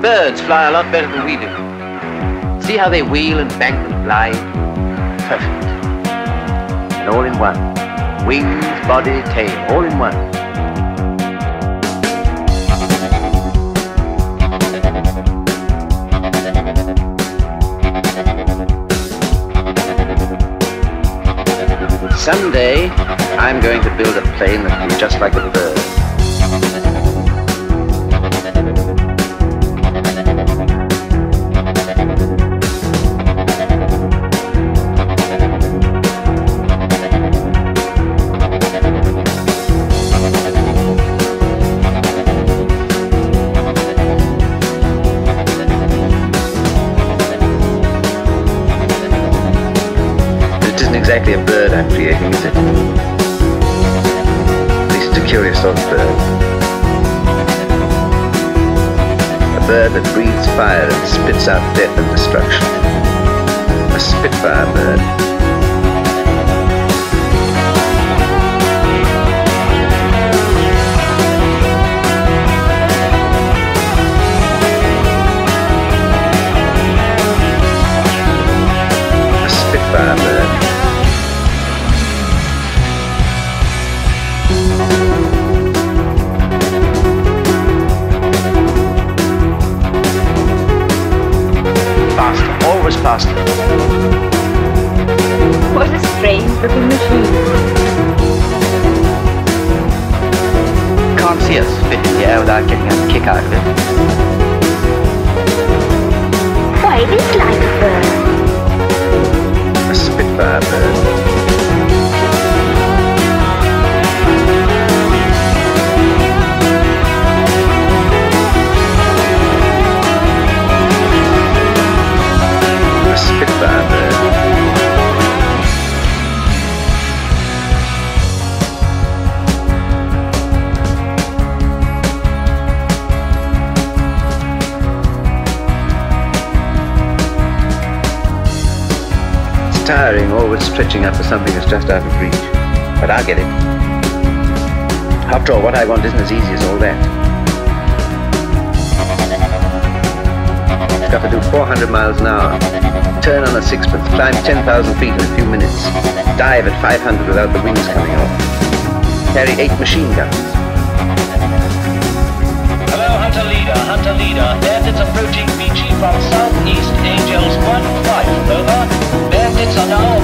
birds fly a lot better than we do. See how they wheel and bank and glide? Perfect. And all in one. Wings, body, tail, all in one. Someday, I'm going to build a plane that will be just like a bird. Exactly a bird I'm creating, is it? At least a curious of bird. A bird that breathes fire and spits out death and destruction. A Spitfire bird. A faster. What a strange looking machine. Can't see us fit in here without getting a kick out of it. Why, it is like a bird. Tiring, always stretching up for something that's just out of reach. But I'll get it. After all, what I want isn't as easy as all that. Got to do 400 miles an hour, turn on a sixpence, climb 10,000 feet in a few minutes, dive at 500 without the wings coming off, carry eight machine guns. Hello, Hunter Leader, Hunter Leader. Bandits approaching Beachy from southeast, Angels 1-5, over. Bandits